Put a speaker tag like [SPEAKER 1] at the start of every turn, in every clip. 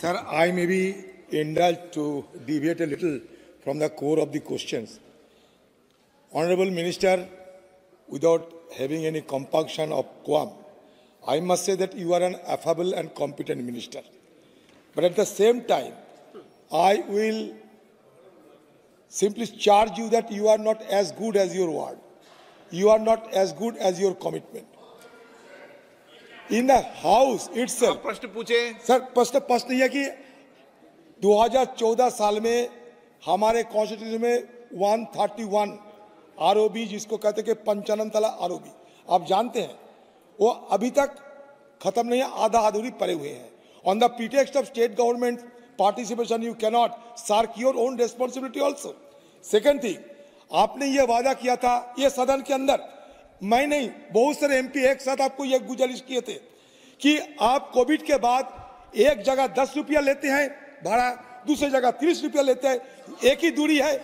[SPEAKER 1] Sir, I may be indulged to deviate a little from the core of the questions. Honorable Minister, without having any compunction of qualm, I must say that you are an affable and competent minister. But at the same time, I will simply charge you that you are not as good as your word. You are not as good as your commitment. The house itself,
[SPEAKER 2] आप प्रश्न पूछे।
[SPEAKER 1] Sir प्रश्न प्रश्न ये कि 2014 साल में हमारे कॉन्स्टिट्यूशन में 131 आरओबी जिसको कहते हैं कि पंचानन तला आरओबी आप जानते हैं वो अभी तक खत्म नहीं है आधा अधूरी पड़े हुए हैं। On the pretext of state government participation you cannot shirk your own responsibility also second thing आपने ये वादा किया था ये सदन के अंदर मैं नहीं बहुत सारे एमपी एक साथ आपको ये गुजारिश किए थे कि आप कोविड के बाद एक जगह दस रुपया लेते हैं भाड़ा दूसरी जगह तीस रुपया लेते हैं। एक ही दूरी है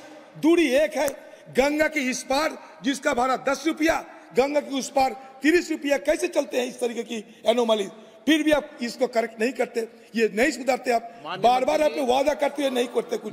[SPEAKER 1] दूरी एक है। गंगा के इस पार जिसका भाड़ा दस रुपया गंगा के उस पार तीस रुपया कैसे चलते हैं इस तरीके की एनोमली फिर भी आप इसको करेक्ट नहीं करते। ये नहीं सुधारते आप। बार बार अपने वादा करते हुए नहीं करते कुछ।